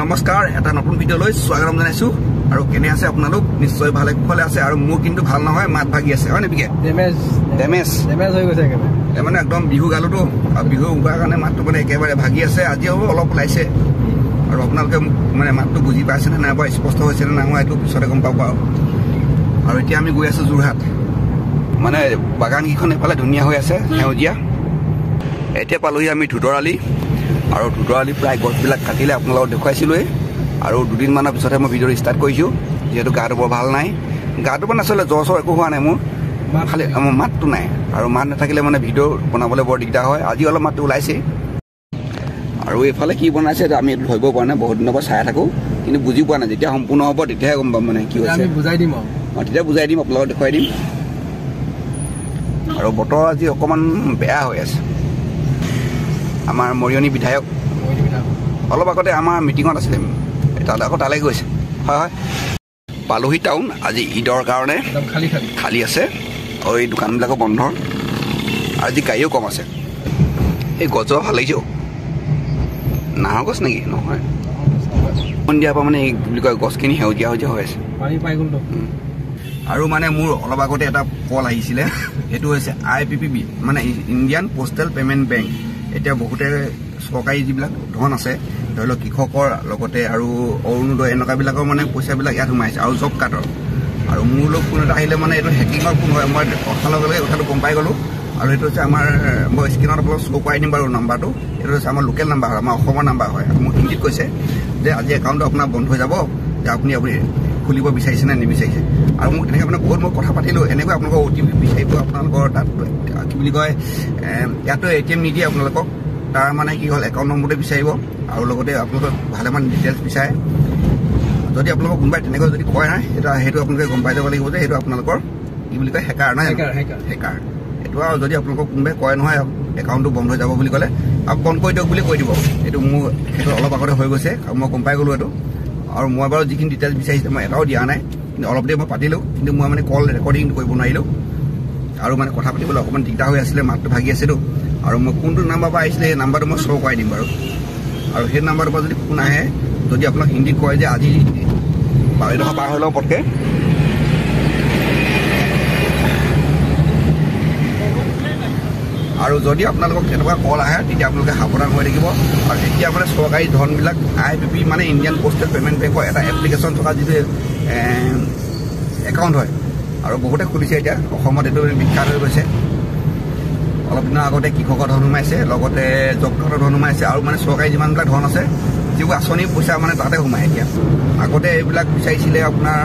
নমস্কাৰ এটা নতুন ভিডিঅ'লৈ স্বাগতম জনাইছো। আৰু কেনে আছে আপোনালোক? নিশ্চয় ভালে কুশলে আছে আৰু মোৰ কিন্তু ভাল নহয় মাত ভাগি আছে হয় নে বিকে ডেমেজ ডেমেজ ডেমেজ হৈ গৈছে একেবাৰে। এই মানে একদম বিহু গালোতো আৰু বিহু উগাৰ কাৰণে মাতটো মানে একেবাৰে ভাগি আছে আজিও অলপ ওলাইছে। আৰু আপোনালোকে মোক মানে মাতটো বুজি পাইছেনে নাই বা স্পষ্ট হৈছেনে নাই মই এইটো পিছতে গম পাব আৰু। আৰু এতিয়া আমি গৈ আছোঁ যোৰহাট। মানে বাগানকেইখন এইফালে ধুনীয়া হৈ আছে সেউজীয়া। এতিয়া পালোহি আমি ধুতৰালি আৰু ধুতৰালি প্ৰায় গছবিলাক কাটিলে আপোনালোকক দেখুৱাইছিলোঁৱেই। আৰু দুদিনমানৰ পিছতহে মই ভিডিঅ'টো ষ্টাৰ্ট কৰিছোঁ যিহেতু গাটো বৰ ভাল নাই। গাটো মানে আচলতে জ্বৰ চৰ একো হোৱা নাই মোৰ। খালি মোৰ মাতটো নাই। আৰু মাত নাথাকিলে মানে ভিডিঅ' বনাবলৈ বৰ দিগদাৰ হয়। আজি অলপ মাতটো ওলাইছেই। আৰু এইফালে কি বনাইছে আমি এইটো ধৰিব পৰা নাই বহুত দিনৰ পৰা চাই থাকোঁ। কিন্তু বুজি পোৱা নাই যেতিয়া সম্পূৰ্ণ হ'ব তেতিয়াহে গম পাম মানে কি হৈছে। বুজাই দিম অঁ তেতিয়া বুজাই দিম আপোনালোকক দেখুৱাই দিম। আৰু বতৰ আজি অকণমান বেয়া হৈ আছে। আমাৰ মৰিয়নী বিধায়ক। অলপ আগতে আমাৰ মিটিঙত আছিলে। তাত আকৌ তালৈ গৈছে। হয় হয়। পালোহি টাউন আজি ঈদৰ কাৰণে খালী আছে। আৰু এই দোকানবিলাকো বন্ধ। আজি গাড়ীও কম আছে। এই গছজোপা ভাল লাগিছে। নাহৰ গছ নেকি? নহয়। সন্ধিয়াৰ পৰা মানে এই বুলি কয় গছখিনি সেউজীয়া সেউজীয়া হৈ আছে। আৰু মানে মোৰ অলপ আগতে এটা কল আহিছিলে। সেইটো হৈছে আই পি পি বি মানে ইণ্ডিয়ান পোষ্টেল পে'মেণ্ট বেংক। এতিয়া বহুতে চৰকাৰী যিবিলাক ধন আছে ধৰি লওক কৃষকৰ লগতে আৰু অৰুণোদয় এনেকুৱাবিলাকৰ মানে পইচাবিলাক ইয়াত সোমাইছে আৰু জব কাৰ্ডৰ। আৰু মোৰ লগত ফোন এটা আহিলে মানে এইটো হেকিঙৰ ফোন হয় মই অহাৰ লগে লগে কথাটো গম পাই গ'লোঁ। আৰু এইটো হৈছে আমাৰ মই স্ক্ৰীণত আপোনালোক শ্ব' কৰাই দিম বাৰু নাম্বাৰটো এইটো হৈছে আমাৰ লোকেল নাম্বাৰ হয় আমাৰ অসমৰ নাম্বাৰ হয়। আৰু মোক হিন্দীত কৈছে যে আজি একাউণ্টটো আপোনাৰ বন্ধ হৈ যাব যে আপুনি আপুনি খুলিব বিচাৰিছে নে নিবিচাৰিছে? আৰু মোক তেনেকৈ মানে বহুত মই কথা পাতিলোঁ এনেকৈ আপোনালোকৰ অ' টি পি বিচাৰিব আপোনালোকৰ তাত কি বুলি কয় এ, ইয়াতো এ টি এম নিদিয়ে আপোনালোকক। তাৰ মানে কি হ'ল একাউণ্ট নম্বৰটো বিচাৰিব আৰু লগতে আপোনালোকক ভালেমান ডিটেইলছ বিচাৰে। যদি আপোনালোকক কোনোবাই তেনেকৈ যদি কয় নাই সেইটো সেইটো আপোনালোকে গম পাই যাব লাগিব যে সেইটো আপোনালোকৰ কি বুলি কয় হেকাৰ জানো? হেকাৰ, এইটো আৰু যদি আপোনালোকক কোনোবাই কয় নহয় একাউণ্টটো বন্ধ হৈ যাব বুলি ক'লে আৰু বন্ধ কৰি দিয়ক বুলি কৈ দিব। এইটো মোৰ সেইটো অলপ আগতে হৈ গৈছে আৰু মই গম পাই গ'লোঁ এইটো। আৰু মই বাৰু যিখিনি ডিটেইলছ বিচাৰিছিলোঁ মই এটাও দিয়া নাই। কিন্তু অলপ দেৰি মই পাতিলোঁ কিন্তু মই মানে কল ৰেকৰ্ডিং কৰিব নোৱাৰিলোঁ। আৰু মানে কথা পাতিবলৈ অকণমান দিগদাৰ হৈ আছিলে মাতটো ভাগি আছেতো। আৰু মই কোনটো নাম্বাৰৰ পৰা আহিছিলে সেই নাম্বাৰটো মই শ্ব' কৰাই দিম বাৰু। আৰু সেই নাম্বাৰটোৰ পৰা যদি ফোন আহে যদি আপোনাক হিন্দীত কয় যে আজি এইডোখৰ পাৰ হৈ লওঁ পটকৈ আৰু যদি আপোনালোকক তেনেকুৱা কল আহে তেতিয়া আপোনালোকে সাৱধান হৈ থাকিব। আৰু এতিয়া মানে চৰকাৰী ধনবিলাক I P P B Indian postal payment বেংকৰ এটা এপ্লিকেশ্যন থকা যিটো একাউণ্ট হয়। আৰু বহুতে খুলিছে এতিয়া অসমত এইটো বিখ্যাত হৈ গৈছে। অলপ দিনৰ আগতে কৃষকৰ ধন সোমাইছে লগতে কাৰ্ডৰ ধন সোমাইছে আৰু মানে চৰকাৰী যিমানবিলাক ধন আছে যিবোৰ আঁচনি পইচা মানে তাতে সোমায় এতিয়া। আগতে এইবিলাক বিচাৰিছিলে আপোনাৰ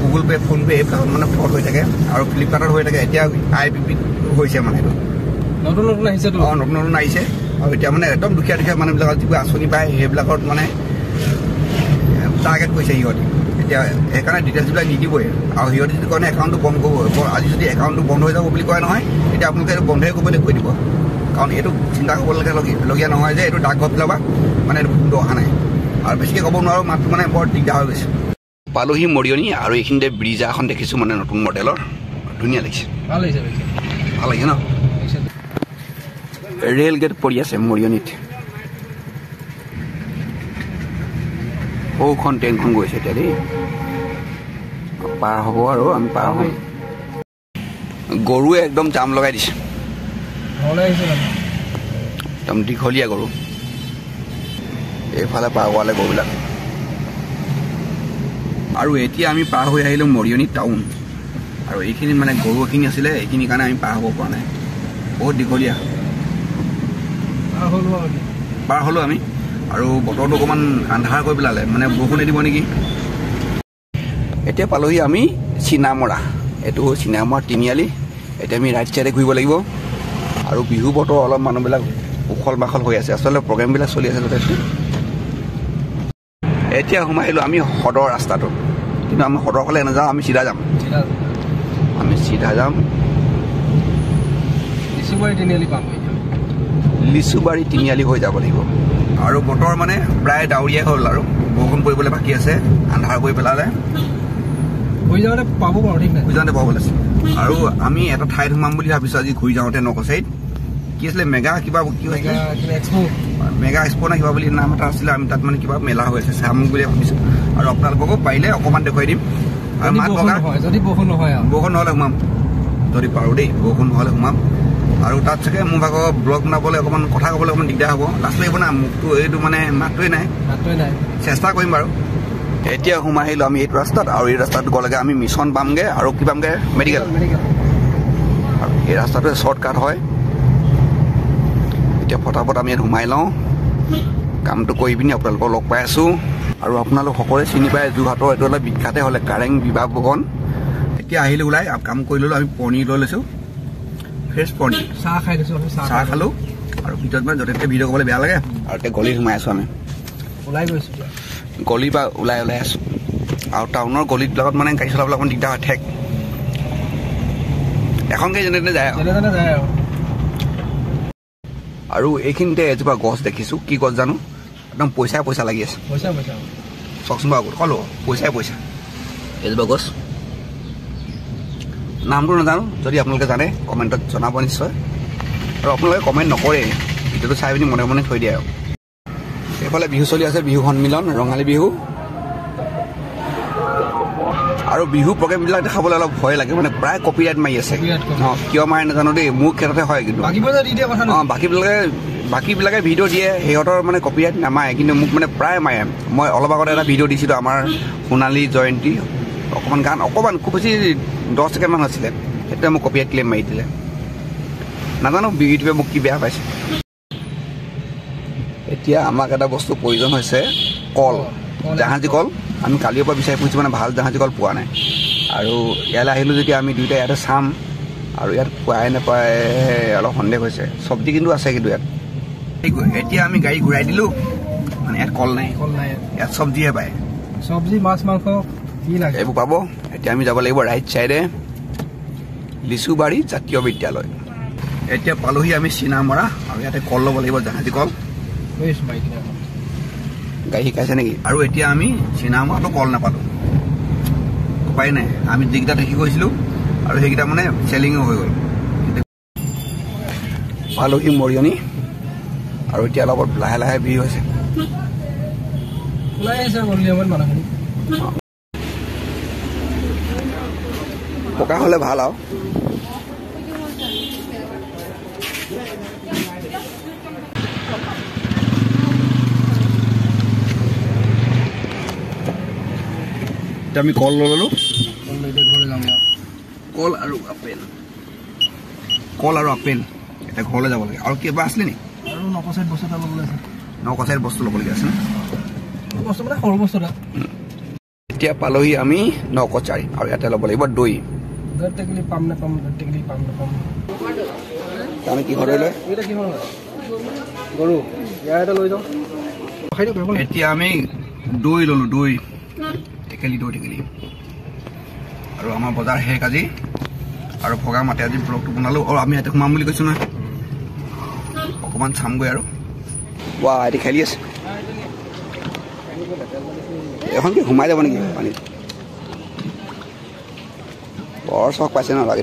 গুগল পে' ফোনপে' এইবিলাকত মানে ফ্ৰড হৈ থাকে আৰু ফ্লিপকাৰ্টত হৈ থাকে এতিয়া আই পি পিত হৈছে মানে এইটো। নতুন নতুন আহিছেতো অঁ নতুন নতুন আহিছে। আৰু এতিয়া মানে একদম দুখীয়া দুখীয়া মানুহবিলাকৰ যিবোৰ আঁচনি পায় সেইবিলাকত মানে টাৰ্গেট কৰিছে সিহঁতি। এতিয়া সেইকাৰণে ডিটেইলছবিলাক নিদিবই। আৰু সিহঁতি যদি কয় একাউণ্টটো বন্ধ কৰিব। আজি যদি একাউণ্টটো বন্ধ হৈ যাব বুলি কয় নহয় তেতিয়া আপোনালোকে এইটো বন্ধই কৰিবলৈ কৈ দিব। কাৰণ এইটো চিন্তা কৰিবলগীয়া নহয় যে এইটো ডাকঘৰবিলাক পৰা মানে এইটো ফোনটো অহা নাই। আৰু বেছিকৈ ক'ব নোৱাৰোঁ মাতটো মানে বৰ দিগদাৰ হৈ গৈছে। পালোহি মৰিয়নি আৰু এইখিনিতে ব্ৰিজা এখন দেখিছোঁ মানে নতুন মডেলৰ। ধুনীয়া লাগিছে। ভাল লাগিছে ভাল লাগিছে ন? ৰেল গেট পৰি আছে মৰিয়নিত সৌখন ট্ৰেইনখন গৈছে এতিয়া দেই পাৰ হ'ব আৰু আমি পাৰ হ'ম গৰুৱে একদম জাম লগাই দিছে একদম দীঘলীয়া গৰু এইফালে পাৰ হোৱালে গৰুবিলাক আৰু এতিয়া আমি পাৰ হৈ আহিলোঁ মৰিয়নি টাউন আৰু এইখিনি মানে গৰু এখিনি আছিলে এইখিনিৰ কাৰণে আমি পাৰ হ'ব পৰা নাই বহুত দীঘলীয়া পাৰ হ'ল আমি। আৰু বতৰটো অকণমান আন্ধাৰ কৰি পেলালে। মানে বৰষুণে দিব নেকি? এতিয়া পালোহি আমি চিনামৰা। এইটো চিনামৰা তিনিআলি। এতিয়া আমি ৰাইট চাইডে ঘূৰিব লাগিব। আৰু বিহু বতৰ অলপ মানুহবিলাক উখল মাখল হৈ আছে। আচলতে প্ৰগ্ৰেমবিলাক চলি আছে যথেষ্ট। এতিয়া সোমাই আহিলোঁ আমি সদৰ ৰাস্তাটোত কিন্তু আমি সদৰ ফালে নাযাওঁ আমি চিধা যাম। চিধা আমি চিধা যাম। তিনিআলি পাম এতিয়া লিচুবাৰী তিনিআলি হৈ যাব লাগিব। আৰু বতৰ মানে প্ৰায় ডাৱৰীয়া হ'ল আৰু। বৰষুণ পৰিবলৈ বাকী আছে আন্ধাৰ কৰি পেলালে। হৈ যাওঁতে পাব বাৰু ঠিক নাই? ঘূৰি যাওঁতে পাব আছে আৰু আমি এটা ঠাইত সোমাম বুলি ভাবিছোঁ আজি ঘূৰি যাওঁতে নকচাৰীত কি আছিলে মেগা কিবা কি হৈছিলে মেগা এক্সপ' নে কিবা বুলি নাম এটা আছিলে আমি তাত মানে কিবা মেলা হৈ আছে চাম বুলি ভাবিছোঁ। আৰু আপোনালোককো পাৰিলে অকণমান দেখুৱাই দিম। আৰু মাত বৰষুণ বগা বৰষুণ নহয় বৰষুণ নহ'লে সোমাম। যদি পাৰোঁ দেই বৰষুণ নহ'লে সোমাম। আৰু তাত চাগে মোৰ ভাগৰ ব্লগ বনাবলৈ অকণমান কথা ক'বলৈ অকণমান দিগদাৰ হ'ব। লাষ্ট লাগিব না মোকতো এইটো মানে মাতটোৱে নাই। মাতটোৱে নাই। চেষ্টা কৰিম বাৰু। এতিয়া সোমাই আহিলোঁ আমি এইটো ৰাস্তাত আৰু এই ৰাস্তাত গ'লেগে আমি মিছন পামগৈ আৰু কি পামগৈ? মেডিকেল আৰু এই ৰাস্তাটোৱে শ্বৰ্টকাট হয়। এতিয়া ফটাফট আমি ইয়াত সোমাই লওঁ। কামটো কৰি পিনি আপোনালোকক লগ পাই আছোঁ। আৰু আপোনালোক সকলোৱে চিনি পায় যোৰহাটৰ এইটো অলপ বিখ্যাতে হ'লে কাৰেং বিবাহ ভৱন এতিয়া আহিলোঁ ওলাই কাম কৰি ল'লোঁ আমি পনীৰ লৈ লৈছোঁ। ফ্ৰেছ পনীৰ চাহ খাই দিছোঁ আমি চাহ খালোঁ। আৰু ভিতৰত মানে য'তে ত'তে ভিডিঅ' কৰিবলৈ বেয়া লাগে আৰু এতিয়া গলিত সোমাই আছোঁ আমি। ওলাই গৈছোঁ গলিৰ পৰা ওলাই ওলাই আছোঁ। আৰু টাউনৰ গলিবিলাকত মানে গাড়ী চলাবলৈ অকণমান দিগদাৰ হয় ঠেক। এখন গাড়ী যেনে তেনে যায় আৰু। যেনে তেনে যায় আৰু। আৰু এইখিনিতে এজোপা গছ দেখিছোঁ। কি গছ জানো? একদম পইচাই পইচা লাগি আছে। পইচা পইচা। চাওকচোন বাৰু ক'লো পইচাই পইচা। এজোপা গছ। নামটো নাজানো যদি আপোনালোকে জানে কমেণ্টত জনাব নিশ্চয়। আৰু আপোনালোকে কমেণ্ট নকৰে ভিডিঅ'টো চাই পিনি মনে মনে থৈ দিয়ে আৰু। এইফালে বিহু চলি আছে বিহু সন্মিলন ৰঙালী বিহু। আৰু বিহু প্ৰগ্ৰেমবিলাক দেখাবলৈ অলপ ভয় লাগে মানে প্ৰায় কপি ৰাইট মাৰি আছে। অঁ কিয় মাৰে নাজানো দেই মোৰ ক্ষেত্ৰতে হয় কিন্তু। অঁ বাকীবিলাকে বাকীবিলাকে ভিডিঅ' দিয়ে সিহঁতৰ মানে কপিৰাইট নামাৰে কিন্তু মোক মানে প্ৰায় মাৰে। মই অলপ আগতে এটা ভিডিঅ' দিছিলোঁ আমাৰ সোণালী জয়ন্তী। অকণমান গান অকণমান খুব বেছি দহ ছেকেণ্ডমান হৈছিলে সেইটোৱে মোক কপিৰাইট ক্লেইম মাৰি দিলে। নাজানো ইউটিউবে মোক কি বেয়া পাইছে। এতিয়া আমাক এটা বস্তু প্ৰয়োজন হৈছে কল। জাহাজী কল। আমি কালিৰ পৰা বিচাৰি ফুৰিছোঁ মানে ভাল জাহাজী কল পোৱা নাই। আৰু ইয়ালৈ আহিলোঁ যেতিয়া আমি দুয়োটাই ইয়াতে চাম। আৰু ইয়াত পোৱাই নাপায় অলপ সন্দেহ হৈছে। চব্জি কিন্তু আছে কিন্তু ইয়াত। এতিয়া আমি গাড়ী ঘূৰাই দিলোঁ। মানে ইয়াত কল নাই। কল নাই। ইয়াত চব্জিহে পায়। চব্জি মাছ মাংস এইবোৰ পাব। এতিয়া আমি যাব লাগিব ৰাইট চাইডে লিচুবাৰী জাতীয় বিদ্যালয়। এতিয়া পালোহি আমি চিনামৰা আৰু ইয়াতে কল ল'ব লাগিব জাহাজী কল। গাড়ী শিকাইছে নেকি? আৰু এতিয়া আমি চিনামৰাটো কল নাপালোঁ। উপায় নাই। আমি যিকেইটা দেখি গৈছিলোঁ আৰু সেইকেইটা মানে চেলিঙো হৈ গ'ল। পালোহি মৰিয়নি। আৰু এতিয়া অলপ লাহে লাহে ভিৰ হৈছে। ওলাই আহিছে গধূলি সময়ত মানুহখিনি। পকা হ'লে ভালো। আৰু এতিয়া আমি কল লৈ ল'লোঁ কল লৈ এতিয়া ঘৰলৈ যাম আৰু কল আৰু আপেল কল আৰু আপেল এতিয়া ঘৰলৈ যাব লাগে। আৰু কিবা আছিলে নেকি আৰু নকচাইত বস্তু এটা ল'বলৈ আছে। বস্তু ল'বলগীয়া আছে বস্তু মানে সৰু বস্তু এটা। এতিয়া পালোহি আমি নকচাৰী। আৰু ইয়াতে ল'ব লাগিব দৈ। দৈত টেকেলি পাম নাপাম দৈত টেকেলি পাম? নাপাম আমি কিহৰ দৈ লৈ এইকেইটা কিহৰ হয় গৰু। ইয়াৰ এটা লৈ যাওঁ। খাই এতিয়া আমি দৈ ল'লোঁ দৈ। টেকেলি দৈ টেকেলি। আৰু আমাৰ বজাৰ শেষ আজি। আৰু ভগা মাতে আজি ব্লগটো বনালোঁ। আৰু আমি ইয়াতে সোমাম বুলি কৈছোঁ নহয়। অকণমান চামগৈ আৰু। ৱা এটি খেলি আছে। এখন কি সোমাই যাব নেকি পানীত? বৰ চখ পাইছে ন লাগে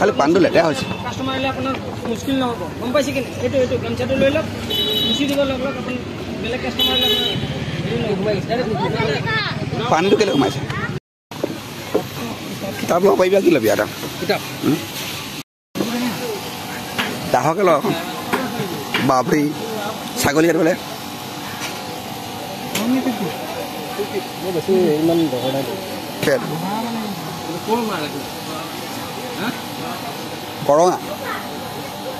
খালি পানীটো লেতেৰা হৈছে। পানীটো কেলৈ সোমাইছে? কিতাপ ল'ব পাৰিবা কি ল'বি এটা? ডাহকে লওঁ এখন। বাপৰি ছাগলী কাটিবলৈ। ইমান কৰঙা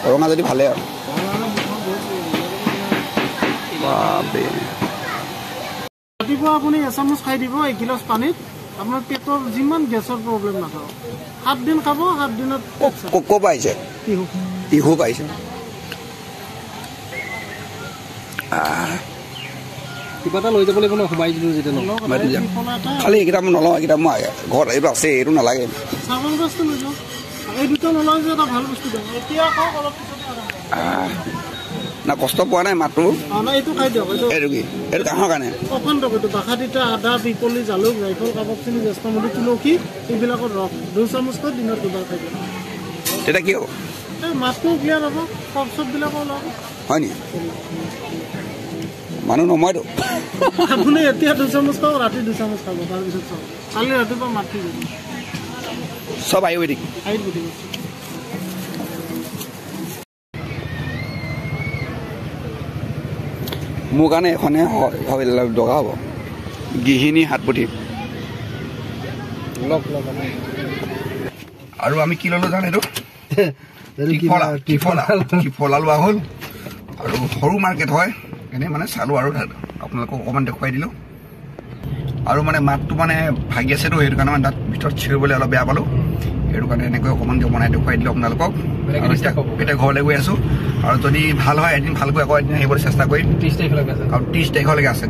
কৰঙা যদি ভালে আৰু। ৰাতিপুৱা আপুনি এচামুচ খাই দিব এগিলাচ পানীত। আপোনাৰ পেটৰ যিমান গেছৰ প্ৰব্লেম নাথাকক। সাত দিন খাব সাত দিনত পেট চাফা। ক'ৰ তিহু। টিহু পাইছে। কিবা এটা লৈ যাব লাগিব ন সোমাই দিলোঁ যেতিয়া খালি এইকেইটা মই নলওঁ এইকেইটা মই ঘৰত এইটো আছে এইটো নালাগে। না কষ্ট পোৱা নাই মাতো অ, নাই এইটো খাই দিয়ক এইটো এইটো কি? এইটো কাহঁৰ কাৰণে? আদা পিপলি জালুক জাইফল কাবাব চিনি জ্যেষ্ঠমধি তুলসী এইবিলাকৰ ৰস দুই চামুচকৈ দিনত দুবাৰ খাই দিয়ক। তেতিয়া কি হ'ব? মাতটো হয় নেকি মানুহ নময়তো আপুনি এতিয়া দুচামুচ খাব ৰাতি দুচামুচ খাব তাৰপিছত চাব কালি ৰাতিপুৱা মাতি যাব চব আয়ুৰ্বেদিক। আয়ুৰ্বেদিক মোৰ কাৰণে এখনে দৰকাৰ হ'ব। গৃহিণী হাত পুথি লগ লগ আমাৰ। আৰু আমি কি ল'লো জানো এইটো? ত্ৰিফলা ত্ৰিফলা ত্ৰিফলা লোৱা হ'ল। আৰু সৰু মাৰ্কেট হয়। এনেই মানে চালোঁ আৰু আপোনালোকক অকণমান দেখুৱাই দিলোঁ। আৰু মানে মাতটো মানে ভাগি আছেতো সেইটো কাৰণে মানে তাত ভিতৰত চিঞৰিবলৈ অলপ বেয়া পালোঁ। সেইটো কাৰণে এনেকৈ অকণমান বনাই দেখুৱাই দিলোঁ আপোনালোকক। আৰু এতিয়া ঘৰলৈ গৈ আছোঁ। আৰু যদি ভাল হয় এদিন ভালকৈ আকৌ এদিন আহিবলৈ চেষ্টা কৰিম। ত্ৰিছ তাৰিখলৈকে আছে। আৰু ত্ৰিছ তাৰিখলৈকে আছে।